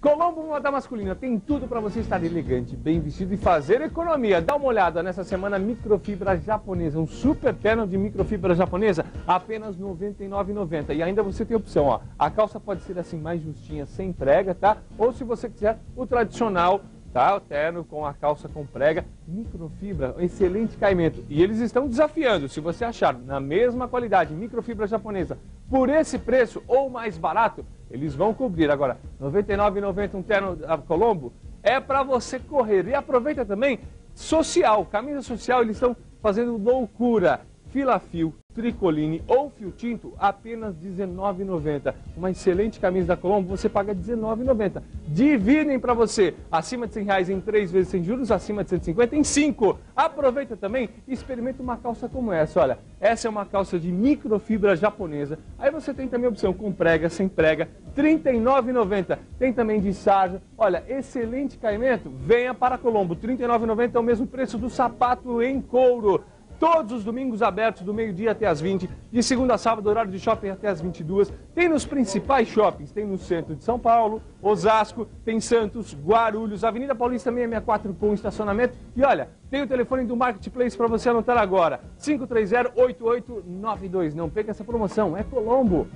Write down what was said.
Colombo Moda Masculina tem tudo para você estar elegante, bem vestido e fazer economia. Dá uma olhada nessa semana microfibra japonesa, um super terno de microfibra japonesa, apenas R$ 99,90. E ainda você tem opção, ó, a calça pode ser assim mais justinha, sem prega, tá? Ou se você quiser o tradicional tá? O terno com a calça com prega, microfibra, excelente caimento. E eles estão desafiando, se você achar na mesma qualidade, microfibra japonesa, por esse preço ou mais barato, eles vão cobrir. Agora, R$ 99,90 um terno da Colombo é para você correr. E aproveita também, social, camisa social, eles estão fazendo loucura. Fila fio, tricoline ou fio tinto, apenas R$19,90. Uma excelente camisa da Colombo, você paga R$19,90. Dividem para você, acima de 100 reais em 3 vezes sem juros, acima de 150 em 5. Aproveita também e experimenta uma calça como essa. Olha, essa é uma calça de microfibra japonesa. Aí você tem também a opção com prega, sem prega, R$39,90. Tem também de sarja. Olha, excelente caimento. Venha para Colombo, R$39,90 é o mesmo preço do sapato em couro. Todos os domingos abertos do meio-dia até as 20, de segunda a sábado, horário de shopping até as 22. Tem nos principais shoppings, tem no centro de São Paulo, Osasco, tem Santos, Guarulhos, Avenida Paulista 664 com estacionamento. E olha, tem o telefone do Marketplace para você anotar agora, 530-8892. Não perca essa promoção, é Colombo.